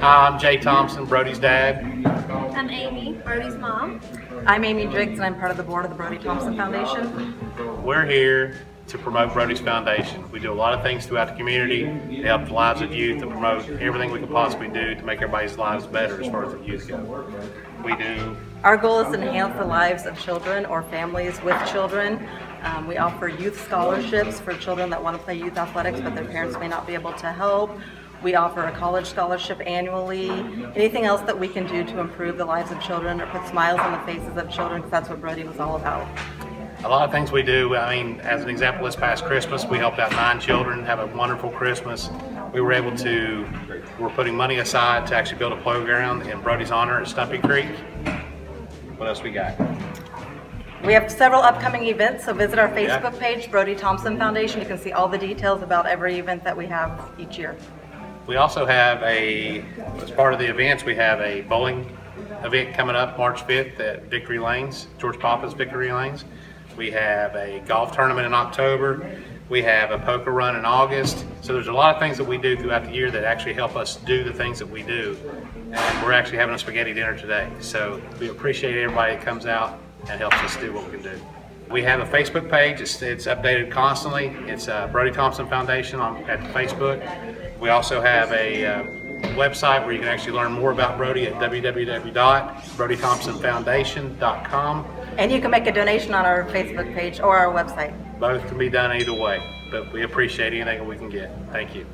Hi, I'm Jay Thompson, Brody's dad. I'm Amy, Brody's mom. I'm Amy Driggs and I'm part of the board of the Brody Thompson Foundation. We're here to promote Brody's Foundation. We do a lot of things throughout the community to help the lives of youth and promote everything we can possibly do to make everybody's lives better as far as the youth go. We do Our goal is to enhance the lives of children or families with children. Um, we offer youth scholarships for children that want to play youth athletics but their parents may not be able to help. We offer a college scholarship annually. Anything else that we can do to improve the lives of children or put smiles on the faces of children because that's what Brody was all about. a lot of things we do. I mean, as an example, this past Christmas, we helped out nine children have a wonderful Christmas. We were able to, we're putting money aside to actually build a playground in Brody's honor at Stumpy Creek. What else we got? We have several upcoming events, so visit our Yeah. Facebook page, Brody Thompson Foundation. You can see all the details about every event that we have each year. We also have a, as part of the events, we have a bowling event coming up March 5th at Victory Lanes, George Papa's Victory Lanes. We have a golf tournament in October. We have a poker run in August. So there's a lot of things that we do throughout the year that actually help us do the things that we do. And we're actually having a spaghetti dinner today. So we appreciate everybody that comes out and helps us do what we can do. We have a Facebook page. It's, it's updated constantly. It's uh, Brody Thompson Foundation on, at Facebook. We also have a uh, website where you can actually learn more about Brody at www.brodythompsonfoundation.com. And you can make a donation on our Facebook page or our website. Both can be done either way, but we appreciate anything we can get. Thank you.